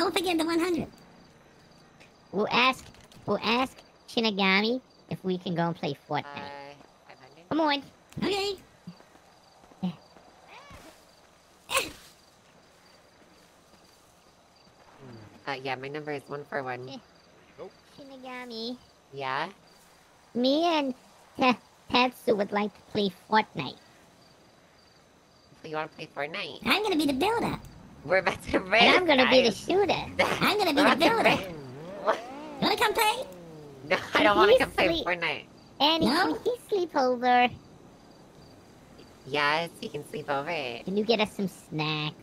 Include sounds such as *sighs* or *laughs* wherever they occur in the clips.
Don't forget the 100. We'll ask. We'll ask Shinigami if we can go and play Uh, Fortnite. 500? Come on. Okay. Uh, yeah, my number is one four one. Shinigami. Yeah? Me and Ta- Tatsu would like to play Fortnite. So you want to play Fortnite? I'm gonna be the builder. We're about to race, And I'm gonna be the shooter. *laughs* I'm gonna be We're the about to builder. You wanna come play? No, I don't want to You come play sleep. Fortnite. And No? can he sleep over? Yes, you can sleep over it. Can you get us some snacks?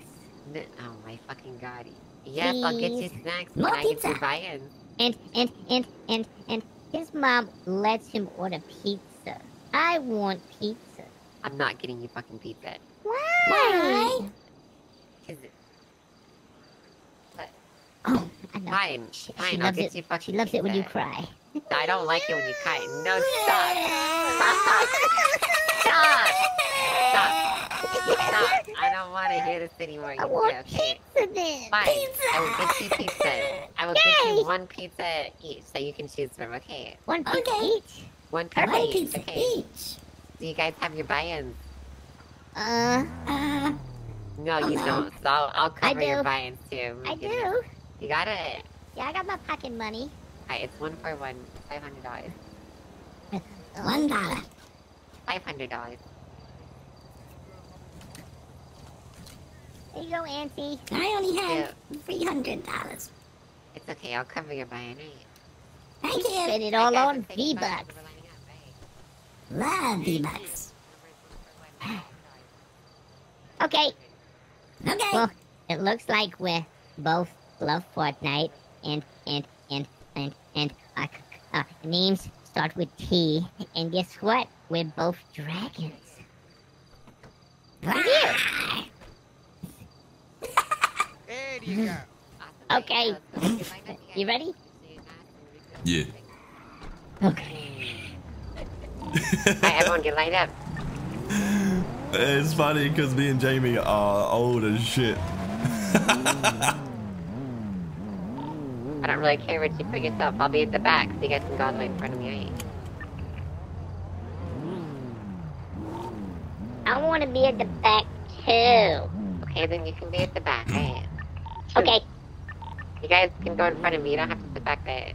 N- Oh my fucking god. Yes, I'll get you Please. snacks. More Can I get pizza. you buy-ins? And and and and and his mom lets him order pizza. I want pizza. I'm not getting you fucking pizza. Why? 'Cause- Oh, I know. Fine, She, fine, she I'll loves get it. you fucking She loves it when you cry. I don't like it when you cry. No, *laughs* stop. Stop. Stop. Stop. I don't want to hear this anymore. I You want okay? pizza then. Fine. I will get you pizza. I will get you one pizza each so you can choose from. Okay. One pizza Okay. each. One pizza One each. pizza Okay. each. Do you guys have your buy-ins? Uh, Uh, No, you Oh, no. don't. So I'll, I'll cover your buy-ins too. I You do. You got it. Yeah, I got my pocket money. Alright, it's one for one. Five hundred dollars. *laughs* one dollar. Five hundred dollars. There you go, Auntie. I only have three hundred dollars. It's okay. I'll cover your buy-in. Right? Thank Spend it all on let's take a vote. V-Bucks. We're lining up, right? Love V-Bucks. *sighs* Okay. Okay. Well, it looks like we're both love Fortnite, and and and and and our uh, names start with T. And guess what? We're both dragons. Rawr. There you go. *laughs* Okay. You line up, guys. You ready? Yeah. Okay. *laughs* Alright, everyone get lined up. It's funny because me and Jamie are old as shit. *laughs* I don't really care what you put yourself. I'll be at the back so you guys can go all the way in front of me. I want to be at the back too. Okay, then you can be at the back. Right? Okay. You guys can go in front of me. You don't have to sit back there.